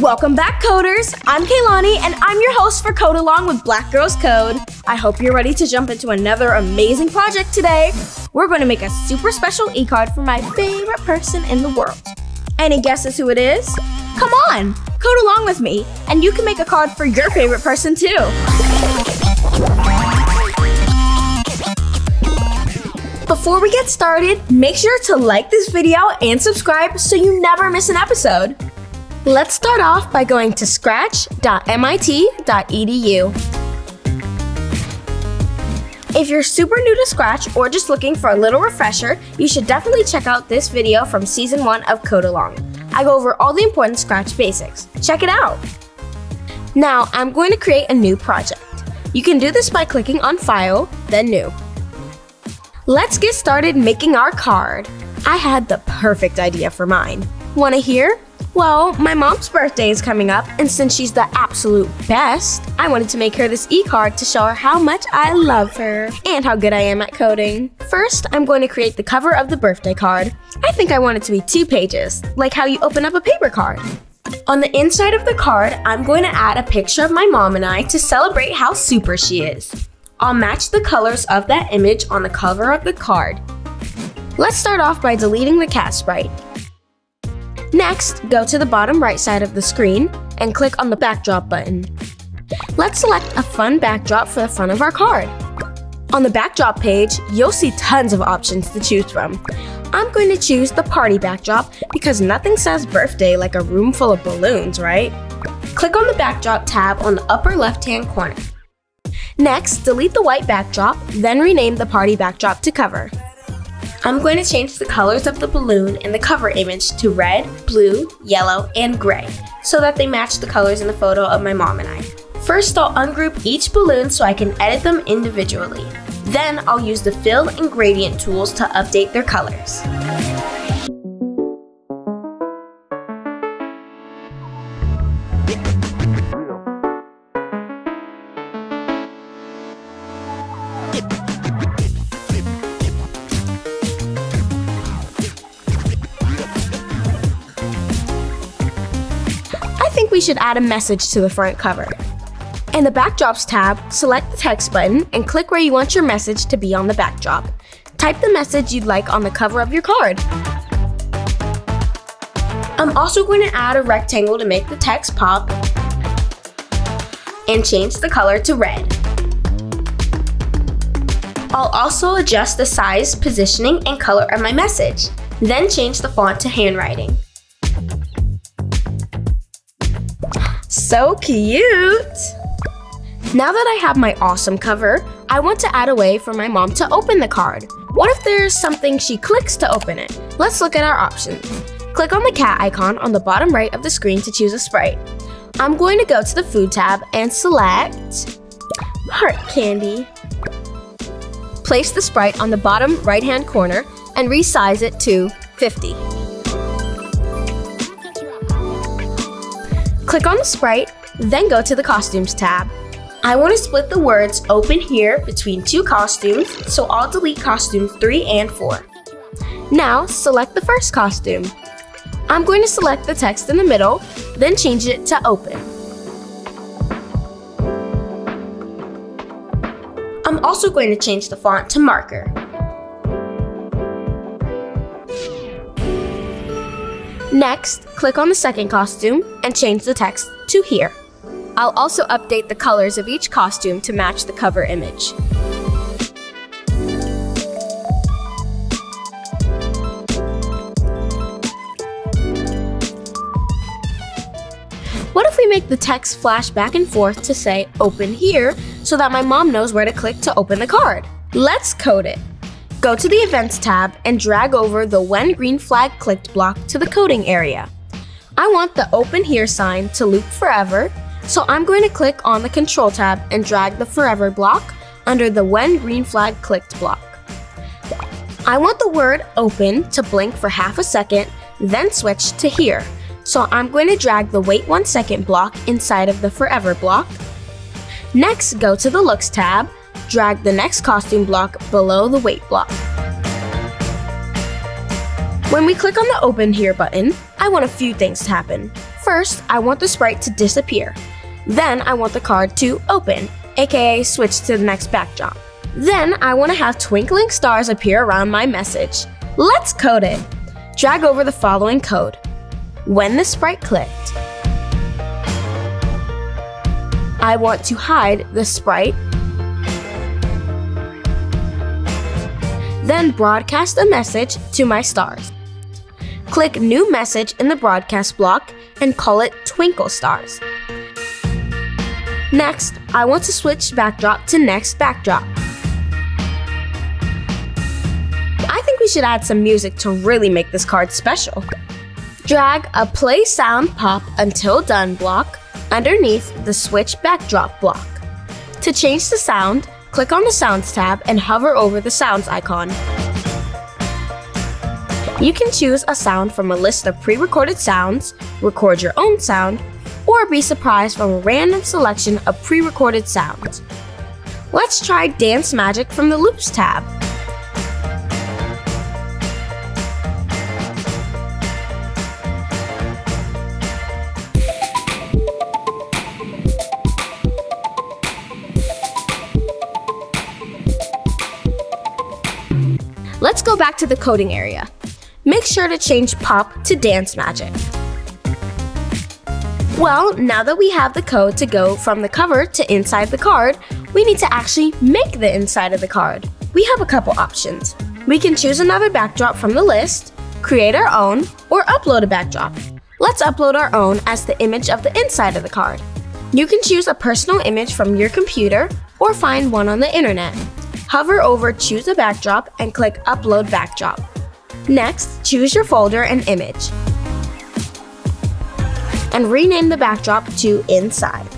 Welcome back, coders! I'm Kaylani, and I'm your host for Code Along with Black Girls Code. I hope you're ready to jump into another amazing project today. We're going to make a super special e-card for my favorite person in the world. Any guesses who it is? Come on, code along with me, and you can make a card for your favorite person too. Before we get started, make sure to like this video and subscribe so you never miss an episode. Let's start off by going to scratch.mit.edu. If you're super new to Scratch or just looking for a little refresher, you should definitely check out this video from season 1 of Code Along. I go over all the important Scratch basics. Check it out! Now, I'm going to create a new project. You can do this by clicking on File, then New. Let's get started making our card. I had the perfect idea for mine. Wanna hear? Well, my mom's birthday is coming up, and since she's the absolute best, I wanted to make her this e-card to show her how much I love her and how good I am at coding. First, I'm going to create the cover of the birthday card. I think I want it to be two pages, like how you open up a paper card. On the inside of the card, I'm going to add a picture of my mom and I to celebrate how super she is. I'll match the colors of that image on the cover of the card. Let's start off by deleting the cat sprite. Next, go to the bottom right side of the screen and click on the backdrop button. Let's select a fun backdrop for the front of our card. On the backdrop page, you'll see tons of options to choose from. I'm going to choose the party backdrop because nothing says birthday like a room full of balloons, right? Click on the backdrop tab on the upper left-hand corner. Next, delete the white backdrop, then rename the party backdrop to cover. I'm going to change the colors of the balloon in the cover image to red, blue, yellow, and gray so that they match the colors in the photo of my mom and I. First, I'll ungroup each balloon so I can edit them individually. Then, I'll use the fill and gradient tools to update their colors. Should add a message to the front cover. In the Backdrops tab, select the text button and click where you want your message to be on the backdrop. Type the message you'd like on the cover of your card. I'm also going to add a rectangle to make the text pop and change the color to red. I'll also adjust the size, positioning, and color of my message, then change the font to handwriting. So cute! Now that I have my awesome cover, I want to add a way for my mom to open the card. What if there's something she clicks to open it? Let's look at our options. Click on the cat icon on the bottom right of the screen to choose a sprite. I'm going to go to the food tab and select heart candy. Place the sprite on the bottom right hand corner and resize it to 50. Click on the sprite, then go to the Costumes tab. I want to split the words open here between two costumes, so I'll delete costumes 3 and 4. Now, select the first costume. I'm going to select the text in the middle, then change it to open. I'm also going to change the font to marker. Next, click on the second costume and change the text to here. I'll also update the colors of each costume to match the cover image. What if we make the text flash back and forth to say open here so that my mom knows where to click to open the card? Let's code it. Go to the Events tab and drag over the When Green Flag Clicked block to the coding area. I want the Open Here sign to loop forever, so I'm going to click on the Control tab and drag the Forever block under the When Green Flag Clicked block. I want the word Open to blink for half a second, then switch to Here, so I'm going to drag the Wait One Second block inside of the Forever block. Next, go to the Looks tab drag the next costume block below the wait block. When we click on the Open Here button, I want a few things to happen. First, I want the sprite to disappear. Then I want the card to open, aka switch to the next backdrop. Then I want to have twinkling stars appear around my message. Let's code it. Drag over the following code. When the sprite clicked, I want to hide the sprite, then broadcast a message to my stars. Click New Message in the broadcast block and call it Twinkle Stars. Next, I want to switch backdrop to next backdrop. I think we should add some music to really make this card special. Drag a play sound pop until done block underneath the switch backdrop block. To change the sound, click on the Sounds tab and hover over the Sounds icon. You can choose a sound from a list of pre-recorded sounds, record your own sound, or be surprised from a random selection of pre-recorded sounds. Let's try Dance Magic from the Loops tab. Let's go back to the coding area. Make sure to change pop to dance magic. Well, now that we have the code to go from the cover to inside the card, we need to actually make the inside of the card. We have a couple options. We can choose another backdrop from the list, create our own, or upload a backdrop. Let's upload our own as the image of the inside of the card. You can choose a personal image from your computer or find one on the internet. Hover over Choose a Backdrop and click Upload Backdrop. Next, choose your folder and image. And rename the backdrop to Inside.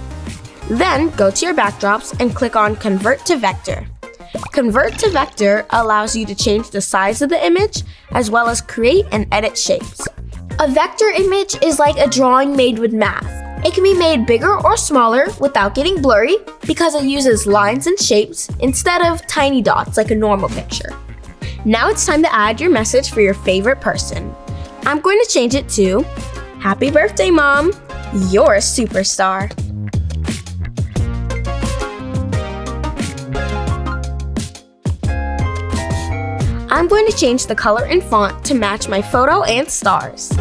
Then go to your backdrops and click on Convert to Vector. Convert to Vector allows you to change the size of the image as well as create and edit shapes. A vector image is like a drawing made with math. It can be made bigger or smaller without getting blurry because it uses lines and shapes instead of tiny dots like a normal picture. Now it's time to add your message for your favorite person. I'm going to change it to Happy birthday, Mom! You're a superstar! I'm going to change the color and font to match my photo and stars.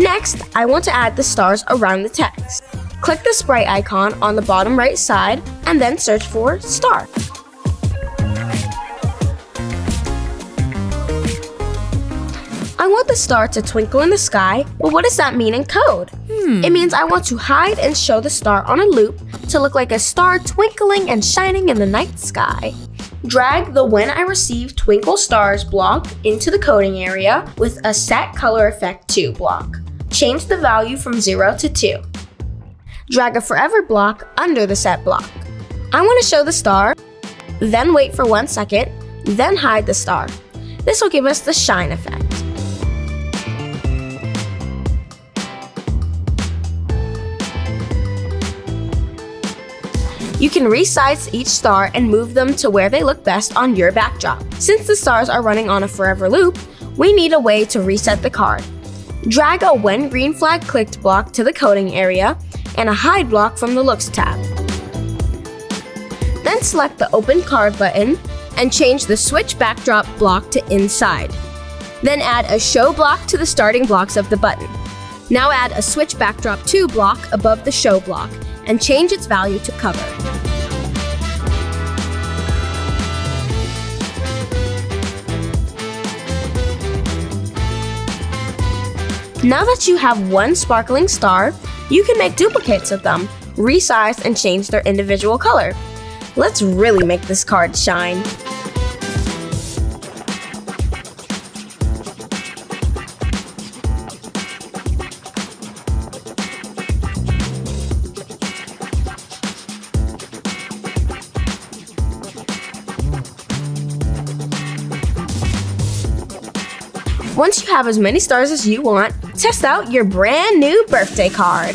Next, I want to add the stars around the text. Click the sprite icon on the bottom right side and then search for star. I want the star to twinkle in the sky, but what does that mean in code? Hmm. It means I want to hide and show the star on a loop to look like a star twinkling and shining in the night sky. Drag the When I Receive Twinkle Stars block into the coding area with a Set Color Effect to block. Change the value from 0 to 2. Drag a forever block under the set block. I want to show the star, then wait for one second, then hide the star. This will give us the shine effect. You can resize each star and move them to where they look best on your backdrop. Since the stars are running on a forever loop, we need a way to reset the card. Drag a When Green Flag Clicked block to the coding area and a Hide block from the Looks tab. Then select the Open Card button and change the Switch Backdrop block to Inside. Then add a Show block to the starting blocks of the button. Now add a Switch Backdrop to block above the Show block and change its value to Cover. Now that you have one sparkling star, you can make duplicates of them, resize and change their individual color. Let's really make this card shine. Once you have as many stars as you want, test out your brand new birthday card.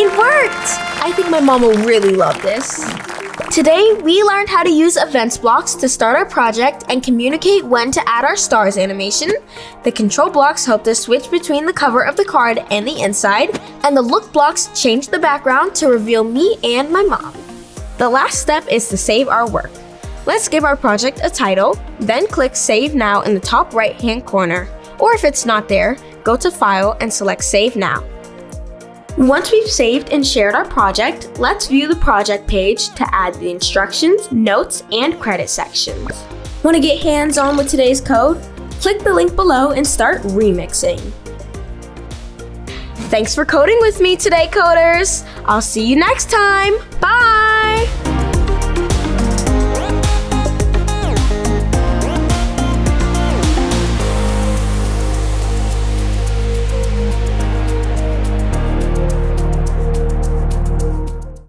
It worked! I think my mom will really love this. Today, we learned how to use events blocks to start our project and communicate when to add our stars animation. The control blocks helped us switch between the cover of the card and the inside, and the look blocks changed the background to reveal me and my mom. The last step is to save our work. Let's give our project a title, then click Save Now in the top right hand corner. Or if it's not there, go to File and select Save Now. Once we've saved and shared our project, let's view the project page to add the instructions, notes, and credit sections. Want to get hands-on with today's code? Click the link below and start remixing. Thanks for coding with me today, coders! I'll see you next time! Bye!